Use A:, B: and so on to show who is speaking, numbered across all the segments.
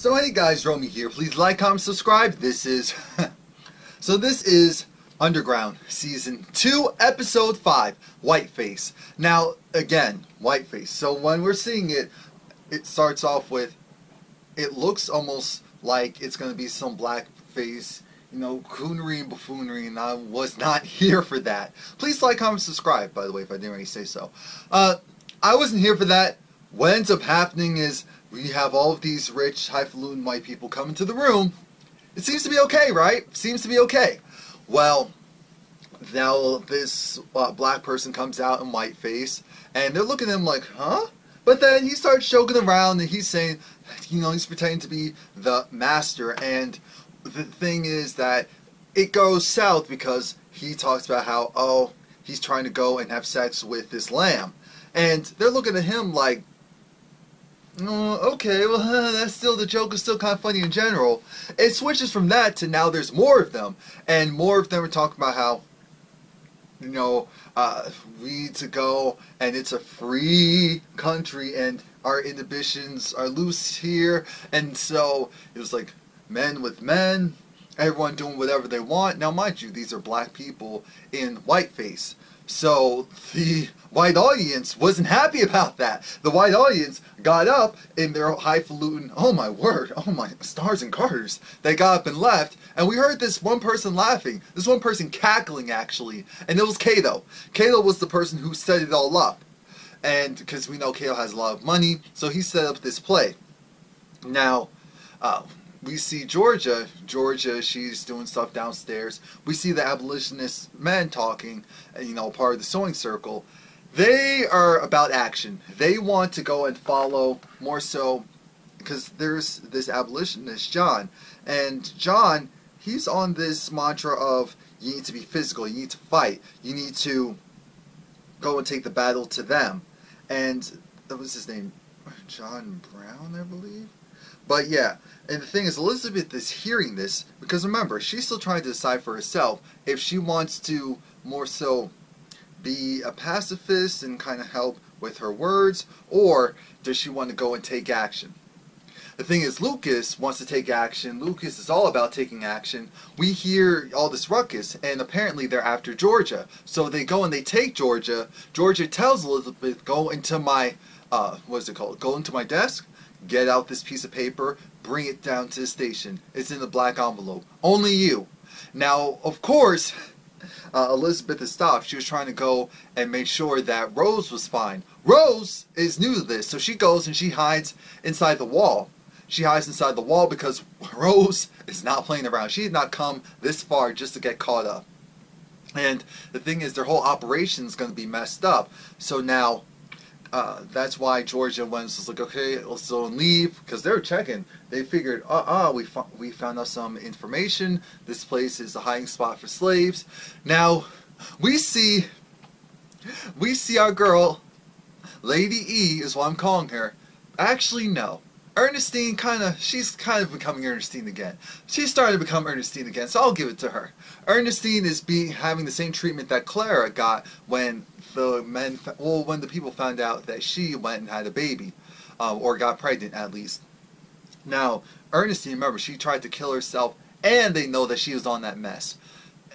A: So hey guys, Romie here. Please like, comment, subscribe. This is so this is Underground Season 2, Episode 5, Whiteface. Now, again, Whiteface. So when we're seeing it, it starts off with it looks almost like it's gonna be some blackface, you know, coonery and buffoonery, and I was not here for that. Please like, comment, subscribe, by the way, if I didn't already say so. Uh, I wasn't here for that. What ends up happening is we have all of these rich, highfalutin white people come into the room. It seems to be okay, right? Seems to be okay. Well, now this uh, black person comes out in whiteface, and they're looking at him like, huh? But then he starts joking around, and he's saying, you know, he's pretending to be the master, and the thing is that it goes south because he talks about how, oh, he's trying to go and have sex with this lamb. And they're looking at him like, Oh, okay, well, that's still, the joke is still kind of funny in general. It switches from that to now there's more of them, and more of them are talking about how, you know, uh, we need to go, and it's a free country, and our inhibitions are loose here, and so it was like men with men, everyone doing whatever they want. Now, mind you, these are black people in whiteface. So the white audience wasn't happy about that. The white audience got up in their highfalutin, oh my word, oh my stars and garters. They got up and left, and we heard this one person laughing, this one person cackling actually, and it was Cato. Cato was the person who set it all up. And because we know Cato has a lot of money, so he set up this play. Now, uh, we see Georgia. Georgia, she's doing stuff downstairs. We see the abolitionist men talking, uh, you know, part of the sewing circle. They are about action. They want to go and follow more so because there's this abolitionist, John. And John, he's on this mantra of you need to be physical, you need to fight, you need to go and take the battle to them. And that was his name, John Brown, I believe. But yeah, and the thing is, Elizabeth is hearing this because remember, she's still trying to decide for herself if she wants to more so be a pacifist and kind of help with her words, or does she want to go and take action? The thing is, Lucas wants to take action. Lucas is all about taking action. We hear all this ruckus, and apparently they're after Georgia. So they go and they take Georgia. Georgia tells Elizabeth, go into my, uh, what is it called? Go into my desk, get out this piece of paper, bring it down to the station. It's in the black envelope. Only you. Now, of course, uh, Elizabeth has stopped. She was trying to go and make sure that Rose was fine. Rose is new to this, so she goes and she hides inside the wall. She hides inside the wall because Rose is not playing around. She did not come this far just to get caught up. And the thing is, their whole operation is going to be messed up. So now uh, that's why Georgia was like, okay, let's go and leave, because they're checking. They figured, uh, uh we, we found out some information. This place is a hiding spot for slaves. Now, we see, we see our girl, Lady E is what I'm calling her. Actually, no. Ernestine kind of, she's kind of becoming Ernestine again. She started to become Ernestine again, so I'll give it to her. Ernestine is being having the same treatment that Clara got when the men, well, when the people found out that she went and had a baby, uh, or got pregnant at least. Now, Ernestine, remember, she tried to kill herself, and they know that she was on that mess.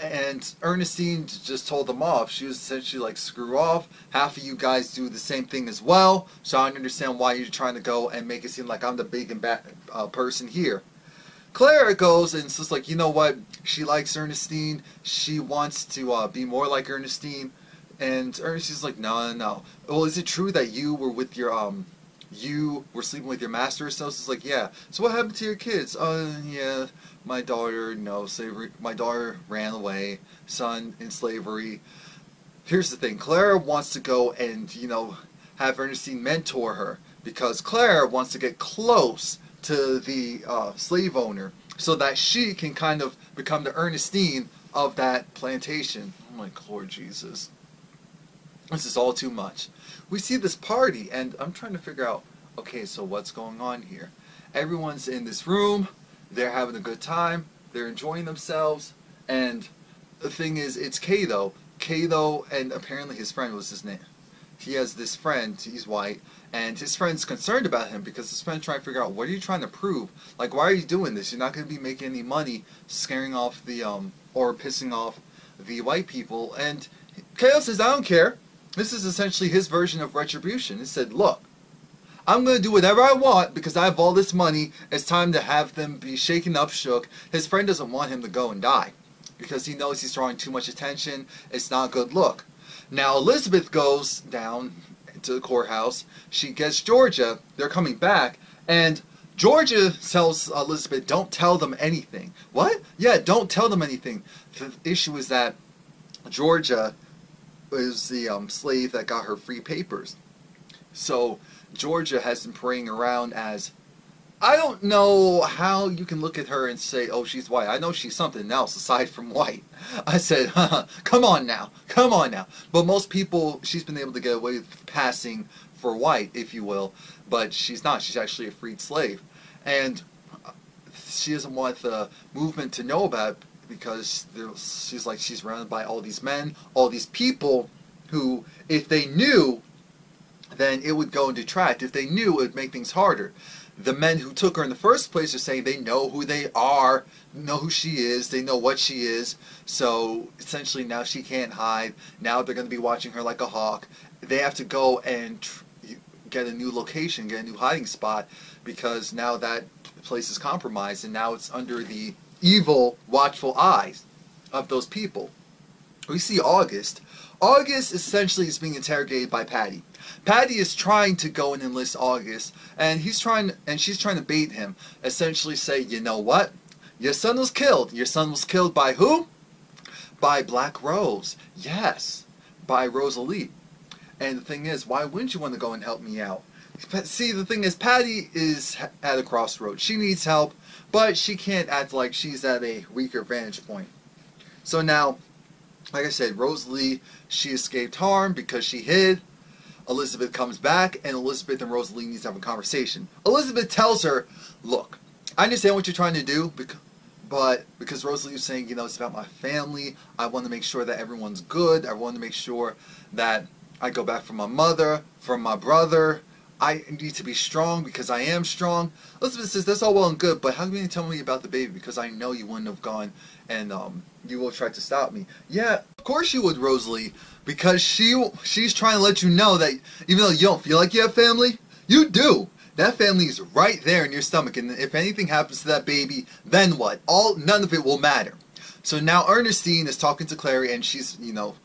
A: And Ernestine just told them off. She was essentially like, screw off. Half of you guys do the same thing as well, so I don't understand why you're trying to go and make it seem like I'm the big and bad uh, person here. Claire goes and just like, you know what? She likes Ernestine. She wants to uh, be more like Ernestine. And Ernestine's like, no, no, no. Well, is it true that you were with your, um, you were sleeping with your master? So it's like, yeah. So what happened to your kids? Uh, yeah, my daughter, no, slavery. My daughter ran away. Son in slavery. Here's the thing. Clara wants to go and, you know, have Ernestine mentor her. Because Claire wants to get close to the uh, slave owner so that she can kind of become the Ernestine of that plantation. Oh my Lord Jesus. This is all too much. We see this party, and I'm trying to figure out, okay, so what's going on here? Everyone's in this room, they're having a good time, they're enjoying themselves, and the thing is, it's Cato. Cato, and apparently his friend was his name. he has this friend, he's white, and his friend's concerned about him because his friend's trying to figure out what are you trying to prove? Like, why are you doing this? You're not going to be making any money scaring off the, um, or pissing off the white people. And Cato says, I don't care. This is essentially his version of retribution. He said, look, I'm going to do whatever I want because I have all this money. It's time to have them be shaken up, shook. His friend doesn't want him to go and die because he knows he's drawing too much attention. It's not a good look. Now Elizabeth goes down to the courthouse. She gets Georgia. They're coming back, and Georgia tells Elizabeth, "Don't tell them anything." What? Yeah, don't tell them anything. The issue is that Georgia is the um, slave that got her free papers. So Georgia has been praying around as I don't know how you can look at her and say, oh, she's white. I know she's something else aside from white. I said, come on now, come on now. But most people, she's been able to get away with passing for white, if you will, but she's not. She's actually a freed slave. And she doesn't want the movement to know about it because she's like, she's surrounded by all these men, all these people who, if they knew, then it would go and detract. If they knew, it would make things harder the men who took her in the first place are saying they know who they are, know who she is, they know what she is. So essentially now she can't hide. Now they're going to be watching her like a hawk. They have to go and get a new location, get a new hiding spot because now that place is compromised and now it's under the evil, watchful eyes of those people. We see August. August essentially is being interrogated by Patty. Patty is trying to go and enlist August, and he's trying, and she's trying to bait him. Essentially, say, you know what? Your son was killed. Your son was killed by who? By Black Rose. Yes, by Rosalee. And the thing is, why wouldn't you want to go and help me out? See, the thing is, Patty is at a crossroads. She needs help, but she can't act like she's at a weaker vantage point. So now, like I said, Rosalee, she escaped harm because she hid. Elizabeth comes back, and Elizabeth and Rosalee needs to have a conversation. Elizabeth tells her, "Look, I understand what you're trying to do, but because Rosalee is saying, you know, it's about my family. I want to make sure that everyone's good. I want to make sure that I go back for my mother, for my brother. I need to be strong because I am strong." Elizabeth says, "That's all well and good, but how can you tell me about the baby? Because I know you wouldn't have gone and um, you will try to stop me." Yeah, of course you would, Rosalee because she she's trying to let you know that even though you don't feel like you have family, you do. That family is right there in your stomach, and if anything happens to that baby, then what? All none of it will matter. So now Ernestine is talking to Clary, and she's you know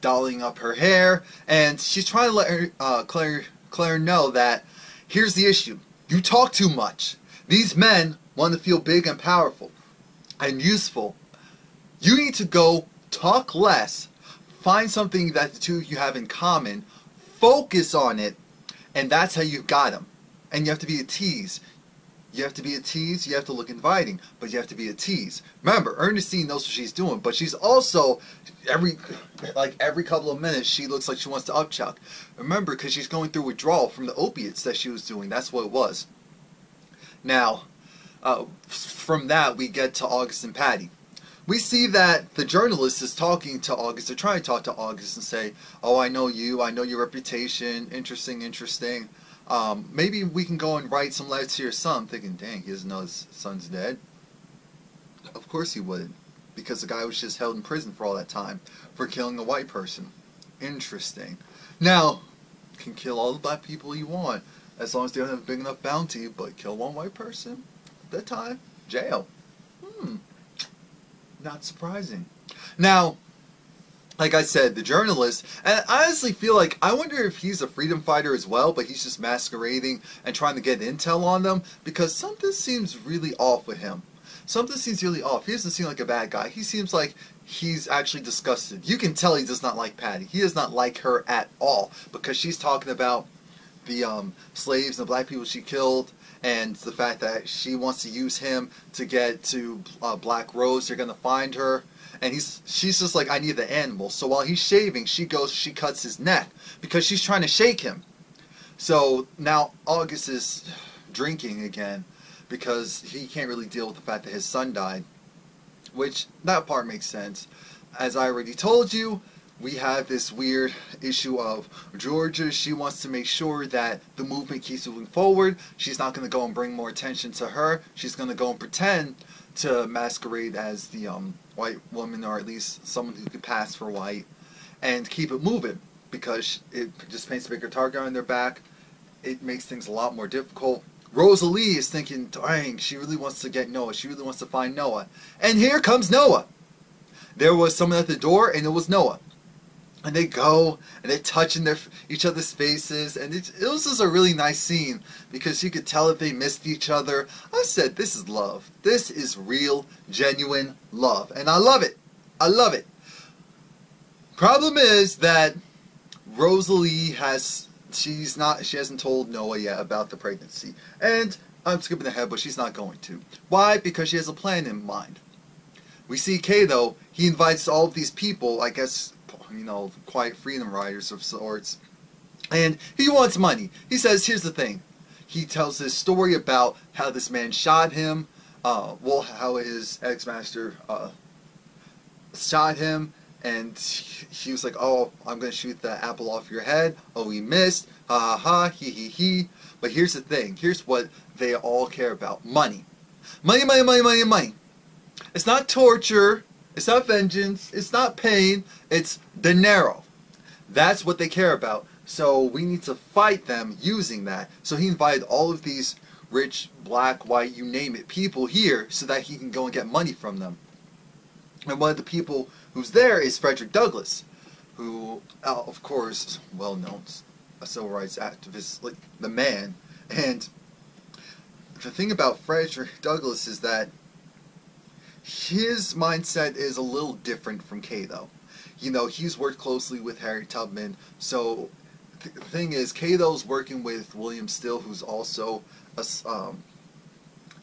A: dolling up her hair, and she's trying to let her, uh, Claire Claire know that here's the issue: you talk too much. These men want to feel big and powerful and useful. You need to go talk less Find something that the two of you have in common, focus on it, and that's how you got them. And you have to be a tease. You have to be a tease, you have to look inviting, but you have to be a tease. Remember, Ernestine knows what she's doing, but she's also every like every couple of minutes she looks like she wants to upchuck. Remember, because she's going through withdrawal from the opiates that she was doing. That's what it was. Now, uh, from that we get to August and Patty we see that the journalist is talking to August. They're trying to talk to August and say, "Oh, I know you. I know your reputation. Interesting, interesting. Um, maybe we can go and write some letters to your son." thinking, "Dang, he doesn't know his son's dead." Of course he wouldn't, because the guy was just held in prison for all that time for killing a white person. Interesting. Now, can kill all the black people you want as long as they don't have a big enough bounty, but kill one white person at that time, jail. Hmm. Not surprising. Now, like I said, the journalist, and I honestly feel like I wonder if he's a freedom fighter as well, but he's just masquerading and trying to get intel on them because something seems really off with him. Something seems really off. He doesn't seem like a bad guy. He seems like he's actually disgusted. You can tell he does not like Patty. He does not like her at all because she's talking about the um, slaves and the black people she killed and the fact that she wants to use him to get to uh, Black Rose. They're gonna find her, and he's she's just like I need the animal. So while he's shaving, she goes she cuts his neck because she's trying to shake him. So now August is drinking again because he can't really deal with the fact that his son died, which that part makes sense. As I already told you, we have this weird issue of Georgia. She wants to make sure that the movement keeps moving forward. She's not going to go and bring more attention to her. She's going to go and pretend to masquerade as the um, white woman, or at least someone who could pass for white, and keep it moving because it just paints a bigger target on their back. It makes things a lot more difficult. Rosalee is thinking, dang, she really wants to get Noah. She really wants to find Noah. And here comes Noah. There was someone at the door, and it was Noah and they go and they're touching their each other's faces. And it, it was just a really nice scene because you could tell that they missed each other. I said this is love. This is real genuine love. And i love it. I love it. Problem is that rosalee has she's not she hasn't told noah yet about the pregnancy. And i'm skipping ahead but she's not going to. Why? Because she has a plan in mind. We see Cato, he invites all of these people, I guess you know, quiet freedom riders of sorts. And he wants money. He says, here's the thing. He tells this story about how this man shot him, uh, well, how his ex-master uh, shot him, and he was like, oh, I'm going to shoot the apple off your head. Oh, he missed. Ha ha ha, he he he. But here's the thing. Here's what they all care about. Money. Money, money, money, money, money. It's not torture. It's not vengeance. It's not pain. It's dinero. That's what they care about. So we need to fight them using that. So he invited all of these rich, black, white, you name it, people here so that he can go and get money from them. And one of the people who's there is Frederick Douglass, who, uh, of course, well known, a civil rights activist, like the man. And the thing about Frederick Douglass is that his mindset is a little different from Cato. You know, he's worked closely with Harriet Tubman, so the thing is, Cato's working with William Still, who's also a, um,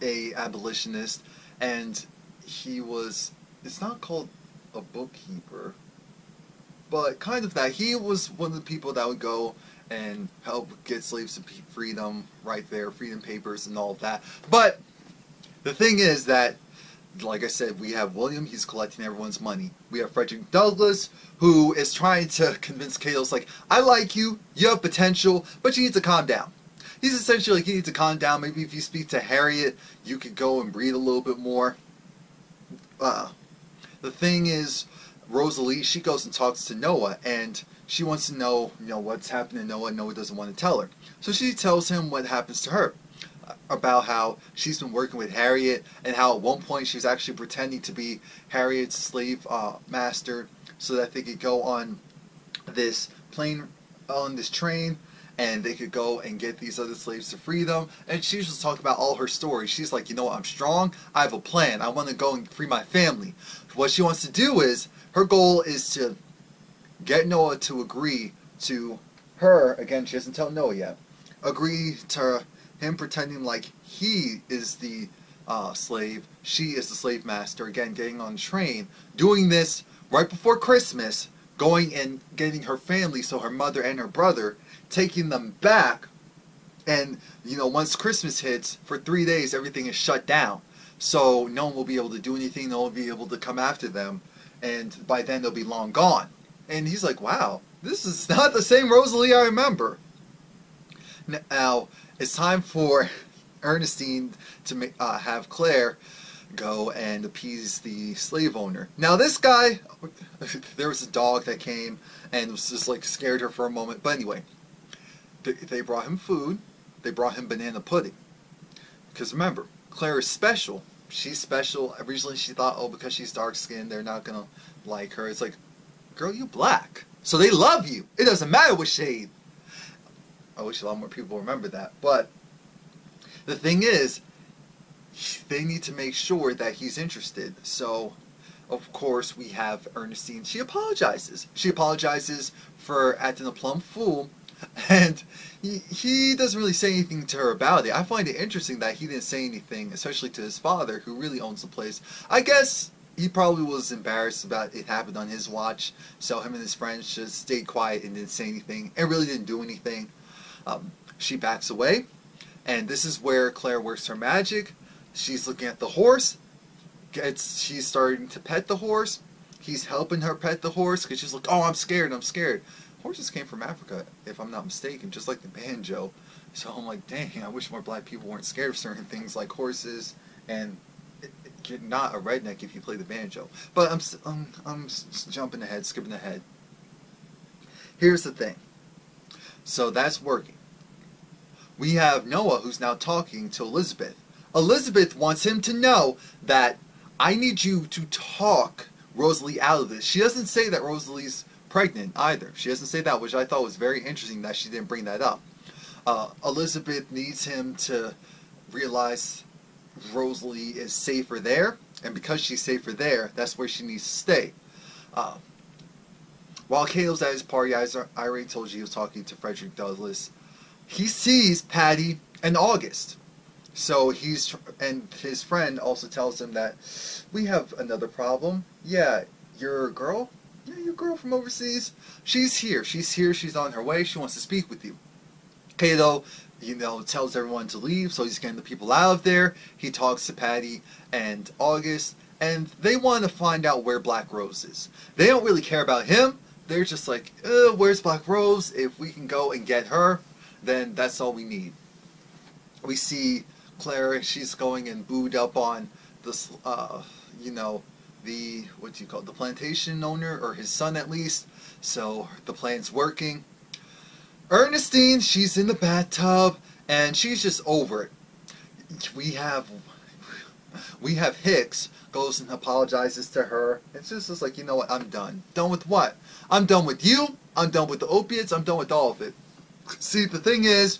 A: a abolitionist, and he was, it's not called a bookkeeper, but kind of that. He was one of the people that would go and help get slaves to freedom right there, freedom papers and all of that. But the thing is that like I said, we have William, he's collecting everyone's money. We have Frederick Douglass, who is trying to convince Cato's like, I like you, you have potential, but you need to calm down. He's essentially like, you need to calm down. Maybe if you speak to Harriet, you could go and breathe a little bit more. Uh, the thing is, Rosalee, she goes and talks to Noah, and she wants to know, you know, what's happening to Noah. Noah doesn't want to tell her. So she tells him what happens to her about how she's been working with Harriet and how at one point she was actually pretending to be Harriet's slave uh, master so that they could go on this plane on this train and they could go and get these other slaves to free them. And she was talking about all her stories. She's like, you know what, I'm strong. I have a plan. I want to go and free my family. What she wants to do is, her goal is to get Noah to agree to her, again, she doesn't tell Noah yet, agree to him pretending like he is the uh, slave, she is the slave master, again, getting on train, doing this right before Christmas, going and getting her family, so her mother and her brother, taking them back, and, you know, once Christmas hits, for three days, everything is shut down. So no one will be able to do anything, no one will be able to come after them, and by then they'll be long gone. And he's like, wow, this is not the same Rosalee I remember. Now, it's time for Ernestine to make, uh, have Claire go and appease the slave owner. Now this guy, there was a dog that came and was just like scared her for a moment. But anyway, they brought him food. They brought him banana pudding. Because remember, Claire is special. She's special. Originally she thought, oh, because she's dark skinned, they're not gonna like her. It's like, girl, you black. So they love you. It doesn't matter what shade. I wish a lot more people remember that. But the thing is, they need to make sure that he's interested. So, of course, we have Ernestine. She apologizes. She apologizes for acting a plumb fool. And he, he doesn't really say anything to her about it. I find it interesting that he didn't say anything, especially to his father, who really owns the place. I guess he probably was embarrassed about it happened on his watch, so him and his friends just stayed quiet and didn't say anything, and really didn't do anything. Um, she backs away, and this is where Claire works her magic. She's looking at the horse. Gets, she's starting to pet the horse, He's helping her pet the horse because she's like, oh, I'm scared, I'm scared. Horses came from Africa, if I'm not mistaken, just like the banjo. So I'm like, dang, I wish more black people weren't scared of certain things like horses and you're not a redneck if you play the banjo. But I'm, I'm, I'm jumping ahead, skipping ahead. Here's the thing. So that's working. We have Noah who's now talking to Elizabeth. Elizabeth wants him to know that I need you to talk Rosalee out of this. She doesn't say that Rosalee's pregnant either. She doesn't say that, which I thought was very interesting that she didn't bring that up. Uh, Elizabeth needs him to realize Rosalee is safer there, and because she's safer there, that's where she needs to stay. Uh, while Caleb's at his party, as I already told you he was talking to Frederick Douglass. He sees Patty and August. So he's, and his friend also tells him that we have another problem. Yeah, your girl? Yeah, your girl from overseas? She's here. She's here. She's on her way. She wants to speak with you. Cato, you know, tells everyone to leave, so he's getting the people out of there. He talks to Patty and August, and they want to find out where Black Rose is. They don't really care about him. They're just like, where's Black Rose? If we can go and get her, then that's all we need. We see Claire, she's going and booed up on this, uh, you know, the, what do you call it, the plantation owner, or his son at least. So the plan's working. Ernestine, she's in the bathtub, and she's just over it. We have, we have Hicks goes and apologizes to her. It's just, it's like, you know what, I'm done. Done with what? I'm done with you, I'm done with the opiates, I'm done with all of it. See, the thing is,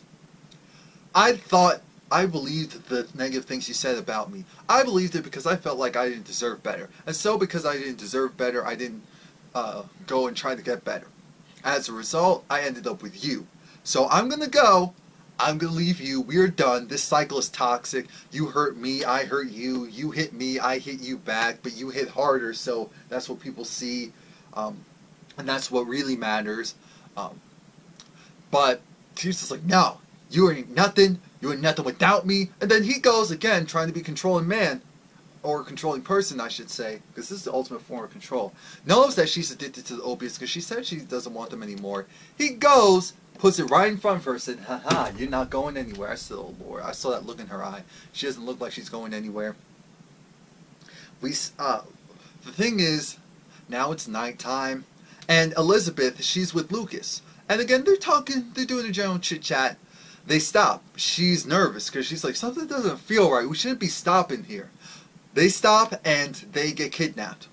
A: I thought I believed the negative things he said about me. I believed it because I felt like I didn't deserve better. And so because I didn't deserve better, I didn't uh, go and try to get better. As a result, I ended up with you. So I'm going to go. I'm going to leave you. We're done. This cycle is toxic. You hurt me. I hurt you. You hit me. I hit you back. But you hit harder. So that's what people see. Um, and that's what really matters. Um, but he's just like, no, you ain't nothing. You ain't nothing without me. And then he goes again trying to be controlling man. Or controlling person, I should say, because this is the ultimate form of control. Knows that she's addicted to the opiates because she said she doesn't want them anymore. He goes, puts it right in front of her, and said, haha, you're not going anywhere. I said, oh Lord, I saw that look in her eye. She doesn't look like she's going anywhere. We, uh, the thing is, now it's nighttime, and Elizabeth, she's with Lucas. And again, they're talking, they're doing a general chit chat. They stop. She's nervous because she's like, something doesn't feel right. We shouldn't be stopping here. They stop and they get kidnapped.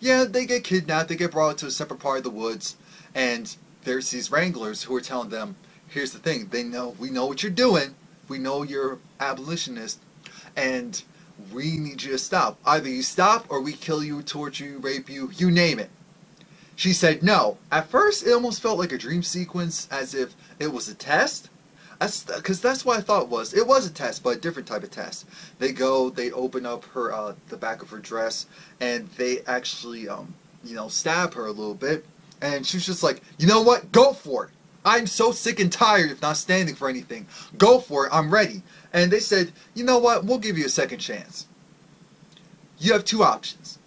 A: Yeah, they get kidnapped. They get brought to a separate part of the woods. And there's these wranglers who are telling them, here's the thing. They know, we know what you're doing. We know you're abolitionist. And we need you to stop. Either you stop or we kill you, torture you, rape you, you name it. She said no. At first, it almost felt like a dream sequence, as if it was a test. Because that's what I thought it was. It was a test, but a different type of test. They go, they open up her, uh, the back of her dress, and they actually, um, you know, stab her a little bit. And she was just like, you know what? Go for it. I'm so sick and tired of not standing for anything. Go for it. I'm ready. And they said, you know what? We'll give you a second chance. You have two options.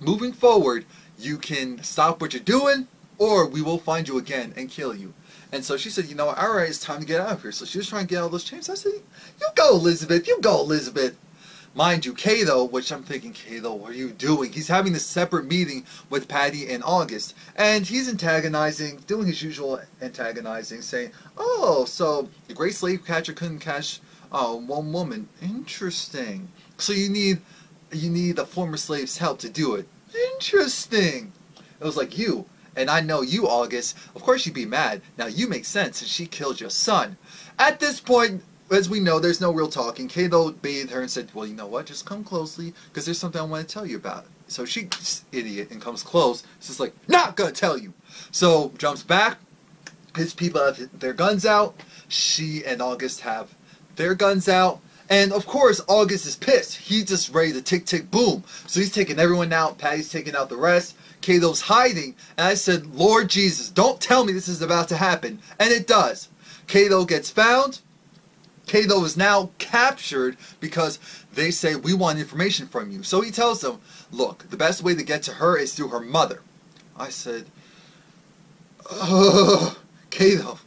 A: Moving forward, you can stop what you're doing, or we will find you again and kill you. And so she said, you know what, all right, it's time to get out of here. So she was trying to get all those chains. I said, you go, Elizabeth, you go, Elizabeth. Mind you, Cato, which I'm thinking, Cato, what are you doing? He's having this separate meeting with Patty in August, and he's antagonizing, doing his usual antagonizing, saying, oh, so the great slave catcher couldn't catch uh, one woman. Interesting. So you need, you need the former slave's help to do it. Interesting. It was like you, and I know you, August. Of course you'd be mad. Now you make sense since she killed your son. At this point, as we know, there's no real talking. Cato bathed her and said, well, you know what? Just come closely, because there's something I want to tell you about. So she, idiot, and comes close. She's like, not gonna tell you. So jumps back. His people have their guns out. She and August have their guns out. And of course, August is pissed. He's just ready to tick, tick, boom. So he's taking everyone out. Patty's taking out the rest. Cato's hiding. And I said, Lord Jesus, don't tell me this is about to happen. And it does. Cato gets found. Cato is now captured because they say, we want information from you. So he tells them, look, the best way to get to her is through her mother. I said, Ugh, Cato,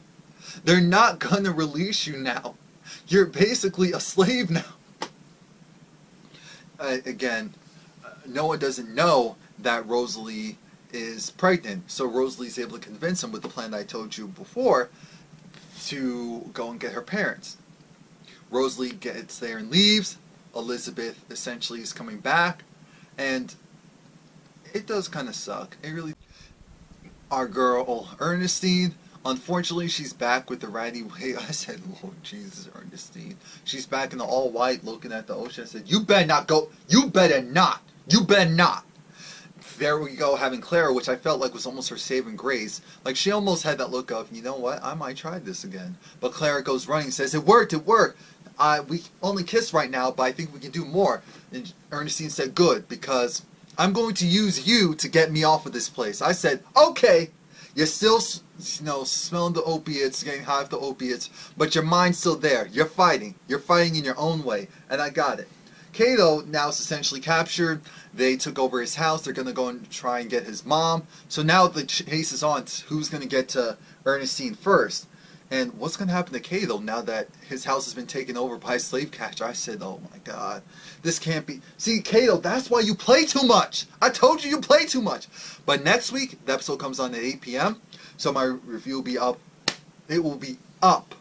A: they're not gonna release you now. You're basically a slave now. Uh, again, uh, Noah doesn't know that Rosalee is pregnant, so Rosalee's able to convince him with the plan that I told you before to go and get her parents. Rosalee gets there and leaves. Elizabeth essentially is coming back, and it does kind of suck. It really. Our girl Ernestine, unfortunately, she's back with the ratty way. I said, Lord Jesus, Ernestine. She's back in the all white, looking at the ocean. I said, You better not go. You better not. You better not there we go having Clara, which I felt like was almost her saving grace. Like she almost had that look of, you know what, I might try this again. But Clara goes running, says, it worked, it worked. We only kiss right now, but I think we can do more. And Ernestine said, good, because I'm going to use you to get me off of this place. I said, okay. You're still, you know, smelling the opiates, getting high off the opiates, but your mind's still there. You're fighting. You're fighting in your own way, and I got it. Cato now is essentially captured. They took over his house. They're going to go and try and get his mom. So now the chase is on. Who's going to get to Ernestine first? And what's going to happen to Cato now that his house has been taken over by slave catcher? I said, oh my god, this can't be. See, Cato, that's why you play too much. I told you you play too much. But next week, the episode comes on at 8 p.m. So my review will be up. It will be up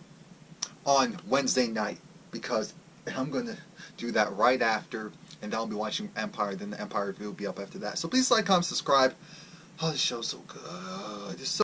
A: on Wednesday night because I'm going to do that right after, and then I'll be watching Empire. Then the Empire review will be up after that. So please like, comment, subscribe. Oh, this show's so good. It's so